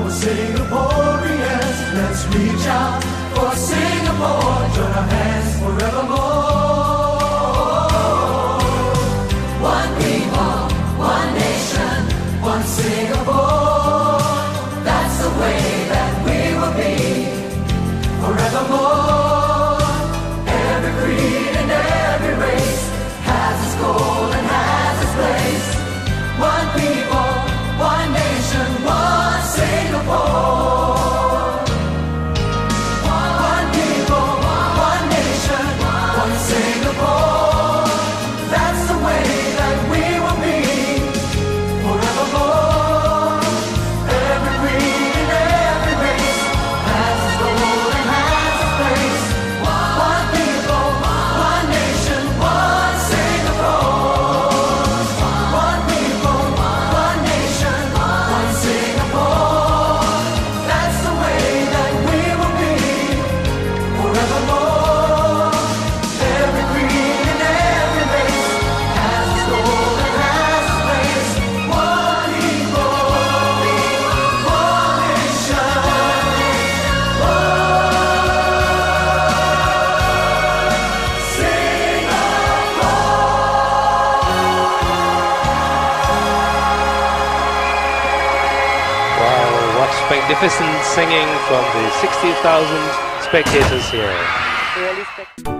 We're Singaporeans, let's reach out for Singapore. Join our hands forevermore. magnificent singing from the 60,000 spectators here.